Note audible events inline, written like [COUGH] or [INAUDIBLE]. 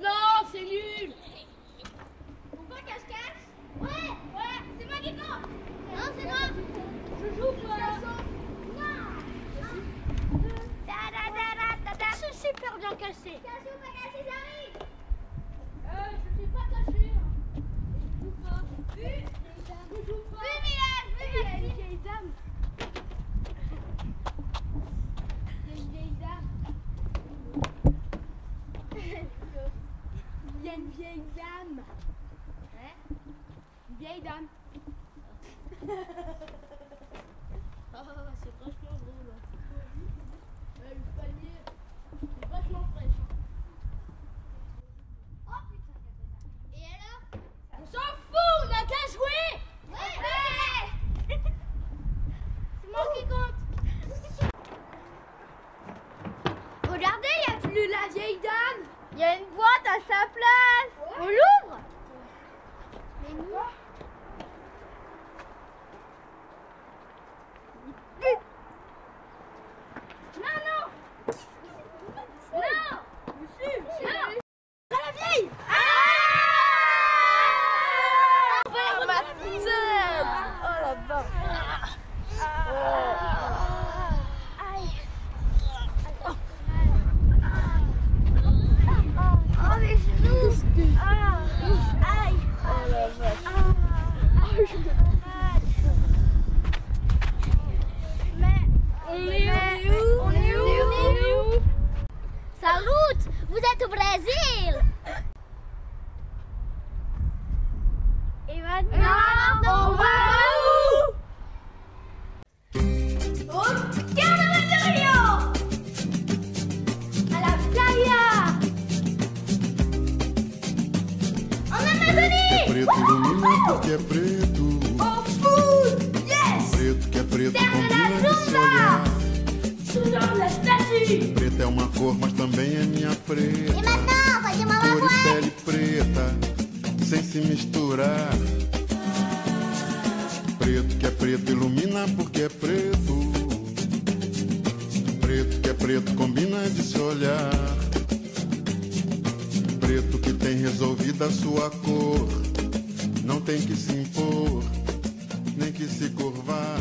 Non, c'est nul. On va cache-cache Ouais, ouais, c'est moi qui compte. Non, c'est moi. Je joue pas. Je suis super bien caché. Caché ou pas caché, j'arrive. Euh, je suis pas caché. hein. Je joue pas. Vu Je joue pas. Vu, Mylène, vu, Mylène. Il y a une vieille dame. Il y a une vieille dame. Il y a une vieille dame. Hein? Une vieille dame. Oh, c'est vachement drôle. Euh, le panier, c'est vachement fraîche. Oh putain, Et alors? On s'en fout, on a qu'à jouer Ouais, [LAUGHS] C'est moi qui compte Regardez, il n'y a plus la vieille dame Il y a une boîte à sa place. do Brasil! preto domina porque é preto. Preto é uma cor, mas também é minha preta. maintenant, pode uma Cor e pele preta, sem se misturar. Preto que é preto ilumina porque é preto. Preto que é preto combina de se olhar. Preto que tem resolvida a sua cor. Não tem que se impor, nem que se curvar.